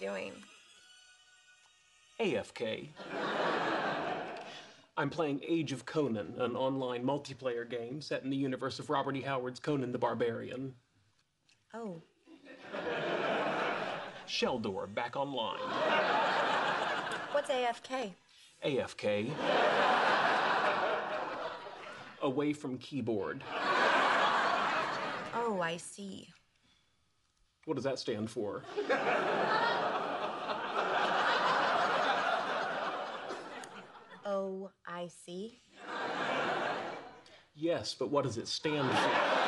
doing? AFK. I'm playing Age of Conan, an online multiplayer game set in the universe of Robert E. Howard's Conan the Barbarian. Oh. Sheldor back online. What's AFK? AFK. Away from keyboard. Oh, I see. What does that stand for? Oh, I see. Yes, but what does it stand for?